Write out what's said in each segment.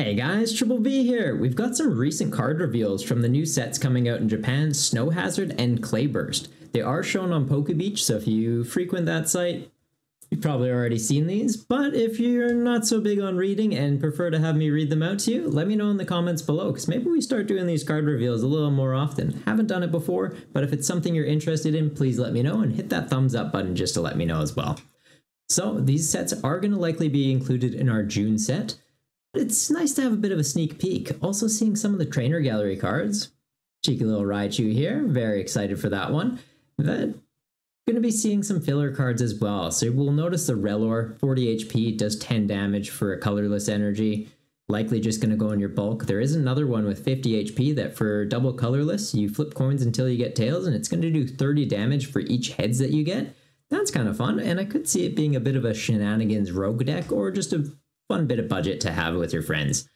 Hey guys, Triple B here. We've got some recent card reveals from the new sets coming out in Japan, Snow Hazard and Clay Burst. They are shown on PokeBeach, so if you frequent that site, you've probably already seen these, but if you're not so big on reading and prefer to have me read them out to you, let me know in the comments below, because maybe we start doing these card reveals a little more often. Haven't done it before, but if it's something you're interested in, please let me know and hit that thumbs up button just to let me know as well. So these sets are going to likely be included in our June set, it's nice to have a bit of a sneak peek. Also seeing some of the trainer gallery cards. Cheeky little Raichu here. Very excited for that one. Then going to be seeing some filler cards as well. So we'll notice the Rellor, 40 HP, does 10 damage for a colorless energy. Likely just going to go in your bulk. There is another one with 50 HP that for double colorless, you flip coins until you get tails, and it's going to do 30 damage for each heads that you get. That's kind of fun, and I could see it being a bit of a shenanigans rogue deck or just a fun bit of budget to have with your friends.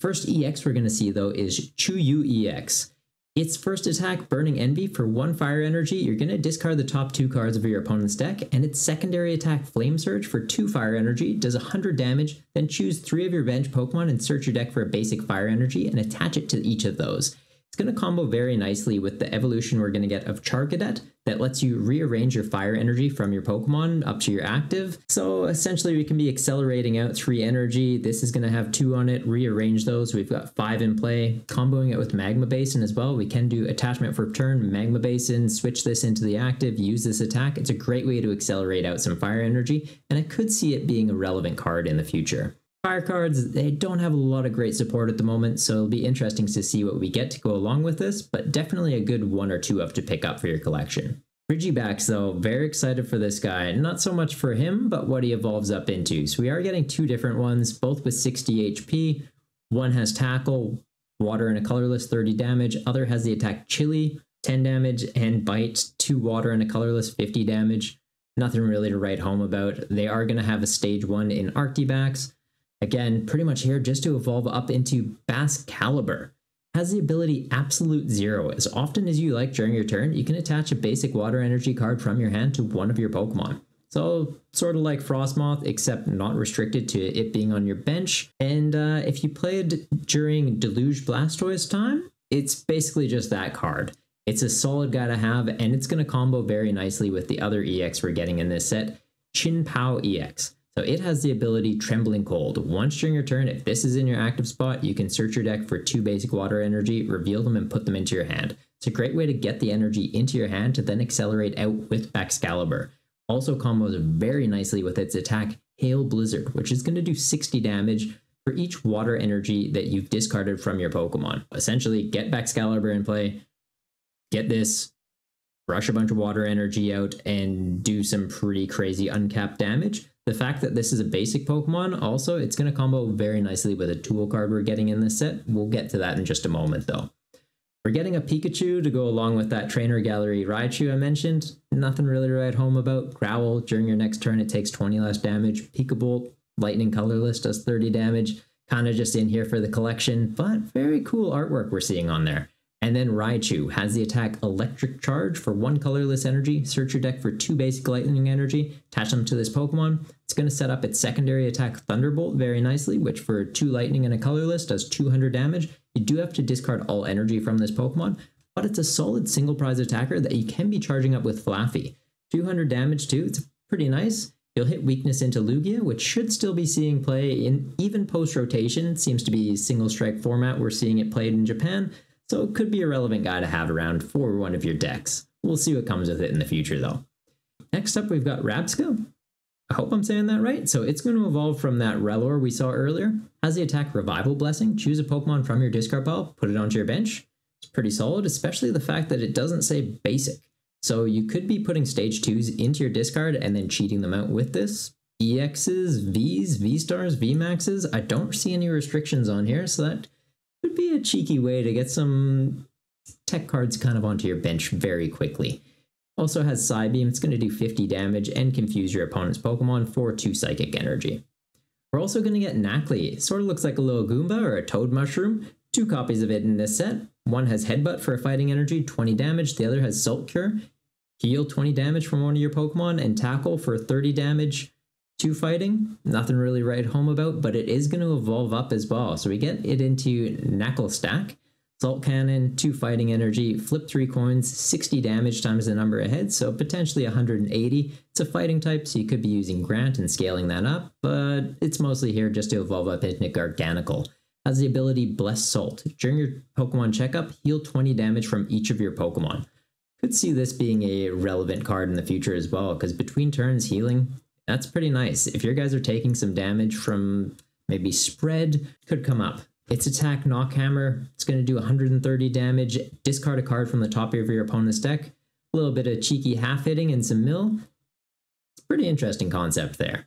First EX we're going to see though is Chi-Yu EX. Its first attack, Burning Envy, for one fire energy, you're going to discard the top two cards of your opponent's deck, and its secondary attack, Flame Surge, for two fire energy, does 100 damage, then choose three of your bench Pokemon and search your deck for a basic fire energy and attach it to each of those. It's going to combo very nicely with the evolution we're going to get of Charcadet that lets you rearrange your fire energy from your Pokemon up to your active. So essentially we can be accelerating out three energy. This is going to have two on it, rearrange those. We've got five in play. Comboing it with Magma Basin as well. We can do attachment for turn, Magma Basin, switch this into the active, use this attack. It's a great way to accelerate out some fire energy, and I could see it being a relevant card in the future. Fire cards, they don't have a lot of great support at the moment, so it'll be interesting to see what we get to go along with this, but definitely a good one or two up to pick up for your collection. Frigibax, though, very excited for this guy. Not so much for him, but what he evolves up into. So we are getting two different ones, both with 60 HP. One has Tackle, Water and a Colorless, 30 damage. Other has the attack Chili, 10 damage, and Bite, 2 Water and a Colorless, 50 damage. Nothing really to write home about. They are going to have a Stage 1 in Arctibax. Again, pretty much here just to evolve up into Baxcalibur. Has the ability Absolute Zero. As often as you like during your turn, you can attach a basic water energy card from your hand to one of your Pokemon. So, sort of like Frosmoth, except not restricted to it being on your bench. And uh, if you played during Deluge Blastoise time, it's basically just that card. It's a solid guy to have, and it's going to combo very nicely with the other EX we're getting in this set, Chien-Pao EX. So it has the ability Trembling Cold. Once during your turn, if this is in your active spot, you can search your deck for two basic water energy, reveal them, and put them into your hand. It's a great way to get the energy into your hand to then accelerate out with Baxcalibur. Also combos very nicely with its attack Hail Blizzard, which is going to do 60 damage for each water energy that you've discarded from your Pokemon. Essentially, get Baxcalibur in play, get this, brush a bunch of water energy out, and do some pretty crazy uncapped damage. The fact that this is a basic Pokemon, also, it's going to combo very nicely with a tool card we're getting in this set. We'll get to that in just a moment, though. We're getting a Pikachu to go along with that Trainer Gallery Raichu I mentioned. Nothing really to write home about. Growl, during your next turn, it takes 20 less damage. Pikabolt, Lightning Colorless, does 30 damage. Kind of just in here for the collection, but very cool artwork we're seeing on there. And then Raichu has the attack Electric Charge for one colorless energy. Search your deck for two basic lightning energy, attach them to this Pokemon. It's going to set up its secondary attack Thunderbolt very nicely, which for two lightning and a colorless does 200 damage. You do have to discard all energy from this Pokemon, but it's a solid single prize attacker that you can be charging up with Flaaffy. 200 damage too, it's pretty nice. You'll hit weakness into Lugia, which should still be seeing play in even post rotation. Seems to be single strike format. We're seeing it played in Japan so it could be a relevant guy to have around for one of your decks. We'll see what comes with it in the future though. Next up, we've got Rabsca. I hope I'm saying that right. So it's going to evolve from that Rellor we saw earlier. Has the attack Revival Blessing. Choose a Pokemon from your discard pile, put it onto your bench. It's pretty solid, especially the fact that it doesn't say basic. So you could be putting stage twos into your discard and then cheating them out with this. EXs, Vs, V stars, V maxes. I don't see any restrictions on here, so that would be a cheeky way to get some tech cards kind of onto your bench very quickly. Also has Psybeam, it's going to do 50 damage and confuse your opponent's Pokemon for 2 Psychic Energy. We're also going to get Nacli. It sort of looks like a little Goomba or a Toad Mushroom. Two copies of it in this set. One has Headbutt for a fighting energy, 20 damage. The other has Salt Cure. Heal 20 damage from one of your Pokemon and Tackle for 30 damage. Two fighting, nothing really write home about, but it is going to evolve up as well. So we get it into Naclstack, Salt Cannon, two fighting energy, flip three coins, 60 damage times the number ahead, so potentially 180. It's a fighting type, so you could be using Grant and scaling that up, but it's mostly here just to evolve up into Garganacl. Has the ability Bless Salt. During your Pokemon checkup, heal 20 damage from each of your Pokemon. Could see this being a relevant card in the future as well, because between turns healing, that's pretty nice. If your guys are taking some damage from maybe spread, could come up. Its attack Knock Hammer, it's going to do 130 damage. Discard a card from the top of your opponent's deck. A little bit of cheeky half hitting and some mill. It's pretty interesting concept there.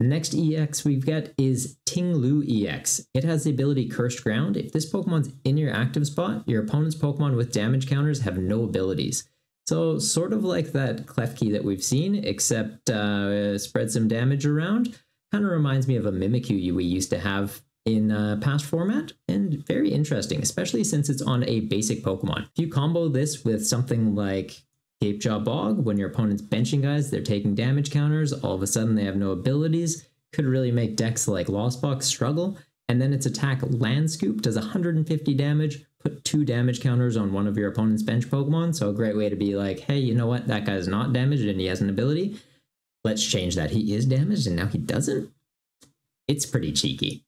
Next EX we've got is Ting Lu EX. It has the ability Cursed Ground. If this Pokemon's in your active spot, your opponent's Pokemon with damage counters have no abilities. So sort of like that Klefki that we've seen, except uh, spread some damage around. Kind of reminds me of a Mimikyu we used to have in uh, past format, and very interesting, especially since it's on a basic Pokemon. If you combo this with something like Gapejaw Bog, when your opponent's benching guys, they're taking damage counters, all of a sudden they have no abilities, could really make decks like Lost Box struggle. And then its attack Land Scoop does 150 damage, put two damage counters on one of your opponent's bench Pokemon. So a great way to be like, hey, you know what? That guy's not damaged and he has an ability. Let's change that. He is damaged and now he doesn't. It's pretty cheeky.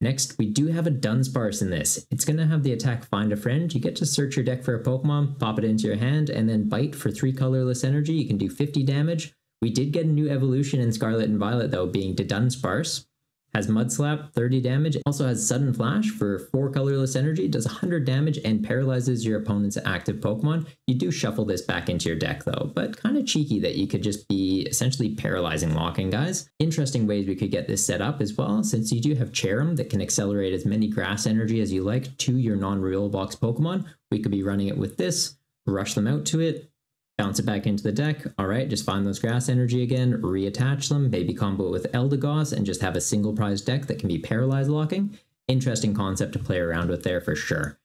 Next, we do have a Dunsparce in this. It's going to have the attack Find a Friend. You get to search your deck for a Pokemon, pop it into your hand, and then bite for 3 colorless energy. You can do 50 damage. We did get a new evolution in Scarlet and Violet, though, being Dudunsparce has Mud Slap, 30 damage. Also has Sudden Flash for 4 colorless energy, does 100 damage and paralyzes your opponent's active Pokemon. You do shuffle this back into your deck though, but kind of cheeky that you could just be essentially paralyzing locking guys. Interesting ways we could get this set up as well, since you do have Cherrim that can accelerate as many grass energy as you like to your non-Rule Box Pokemon. We could be running it with this, rush them out to it, bounce it back into the deck. All right, just find those grass energy again, reattach them, maybe combo it with Eldegoss, and just have a single prize deck that can be paralyzed locking. Interesting concept to play around with there for sure.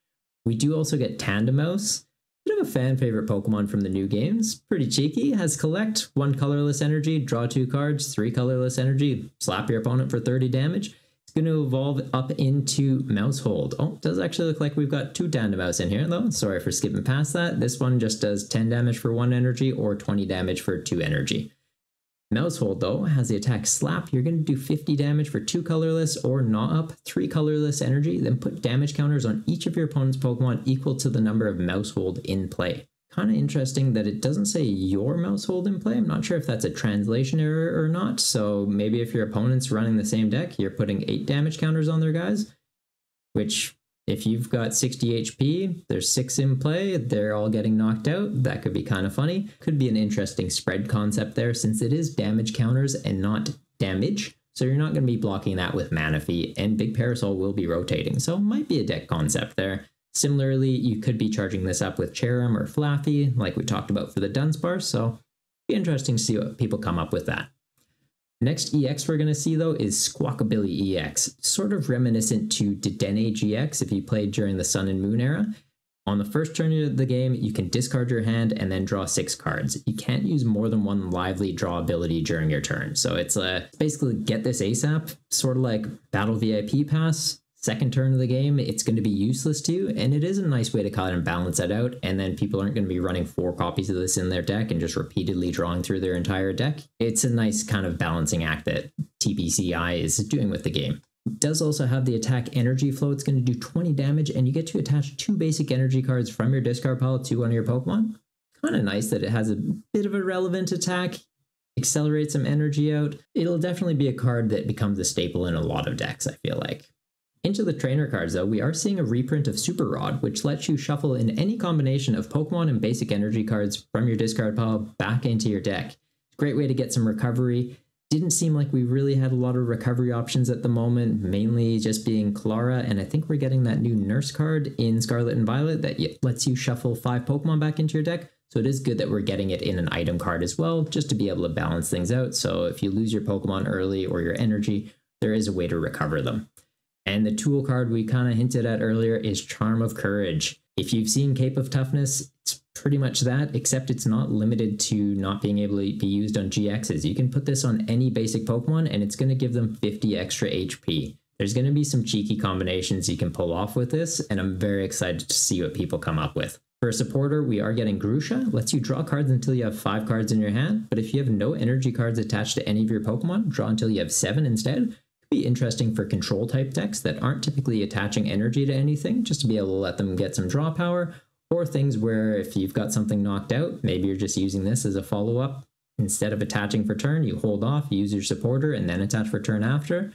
We do also get Tandemaus, bit of a fan favorite Pokemon from the new games. Pretty cheeky, has collect, one colorless energy, draw two cards, three colorless energy, slap your opponent for 30 damage. Going to evolve up into Maushold. Oh, does actually look like we've got two Tandemaus in here, though. Sorry for skipping past that. This one just does 10 damage for one energy or 20 damage for two energy. Maushold, though, has the attack Slap. You're going to do 50 damage for two colorless or Gnaw Up, three colorless energy, then put damage counters on each of your opponent's Pokemon equal to the number of Maushold in play kind of interesting that it doesn't say your Maushold in play. I'm not sure if that's a translation error or not. So maybe if your opponent's running the same deck, you're putting eight damage counters on their guys, which if you've got 60 HP, there's six in play, they're all getting knocked out. That could be kind of funny. Could be an interesting spread concept there since it is damage counters and not damage. So you're not going to be blocking that with Manaphy, and Big Parasol will be rotating. So might be a deck concept there. Similarly, you could be charging this up with Cherrim or Flaaffy, like we talked about for the Dunsparce, so be interesting to see what people come up with that. Next EX we're going to see though is Squawkabilly EX, sort of reminiscent to Dedenne GX if you played during the Sun and Moon era. On the first turn of the game, you can discard your hand and then draw six cards. You can't use more than one lively draw ability during your turn. So it's uh, basically get this ASAP, sort of like Battle VIP Pass, second turn of the game, it's going to be useless too. And it is a nice way to kind of balance that out. And then people aren't going to be running four copies of this in their deck and just repeatedly drawing through their entire deck. It's a nice kind of balancing act that TPCI is doing with the game. It does also have the attack energy flow. It's going to do 20 damage, and you get to attach two basic energy cards from your discard pile to one of your Pokemon. Kind of nice that it has a bit of a relevant attack accelerate some energy out. It'll definitely be a card that becomes a staple in a lot of decks, I feel like. Into the trainer cards, though, we are seeing a reprint of Super Rod, which lets you shuffle in any combination of Pokemon and basic energy cards from your discard pile back into your deck. Great way to get some recovery. Didn't seem like we really had a lot of recovery options at the moment, mainly just being Klara, and I think we're getting that new Nurse card in Scarlet and Violet that lets you shuffle five Pokemon back into your deck. So it is good that we're getting it in an item card as well, just to be able to balance things out. So if you lose your Pokemon early or your energy, there is a way to recover them. And the tool card we kind of hinted at earlier is Charm of Courage. If you've seen Cape of Toughness, it's pretty much that, except it's not limited to not being able to be used on GXs. You can put this on any basic Pokemon and it's going to give them 50 extra HP. There's going to be some cheeky combinations you can pull off with this, and I'm very excited to see what people come up with. For a supporter, we are getting Grusha, lets you draw cards until you have 5 cards in your hand, but if you have no energy cards attached to any of your Pokemon, draw until you have 7 instead. Be interesting for control type decks that aren't typically attaching energy to anything, just to be able to let them get some draw power, or things where if you've got something knocked out, maybe you're just using this as a follow up. Instead of attaching for turn, you hold off, use your supporter, and then attach for turn after.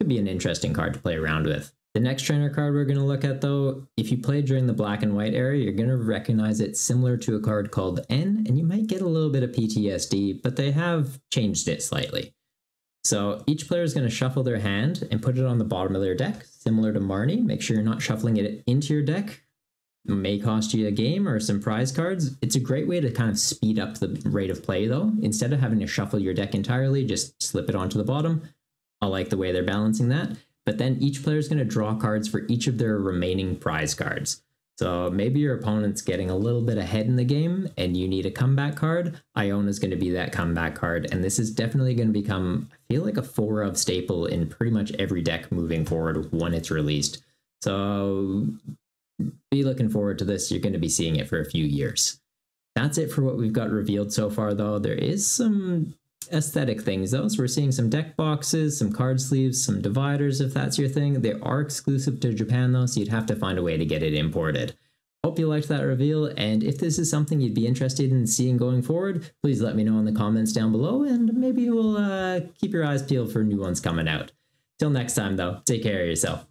Could be an interesting card to play around with. The next trainer card we're going to look at, though, if you played during the black and white era, you're going to recognize it similar to a card called N, and you might get a little bit of PTSD, but they have changed it slightly. So each player is going to shuffle their hand and put it on the bottom of their deck, similar to Marnie. Make sure you're not shuffling it into your deck may cost you a game or some prize cards. It's a great way to kind of speed up the rate of play, though. Instead of having to shuffle your deck entirely, just slip it onto the bottom. I like the way they're balancing that. But then each player is going to draw cards for each of their remaining prize cards. So maybe your opponent's getting a little bit ahead in the game and you need a comeback card. Iono is going to be that comeback card. And this is definitely going to become, I feel like, a four of staple in pretty much every deck moving forward when it's released. So be looking forward to this. You're going to be seeing it for a few years. That's it for what we've got revealed so far, though. There is some aesthetic things, though. So we're seeing some deck boxes, some card sleeves, some dividers, if that's your thing. They are exclusive to Japan, though, so you'd have to find a way to get it imported. Hope you liked that reveal, and if this is something you'd be interested in seeing going forward, please let me know in the comments down below, and maybe we'll uh, keep your eyes peeled for new ones coming out. Till next time, though, take care of yourself.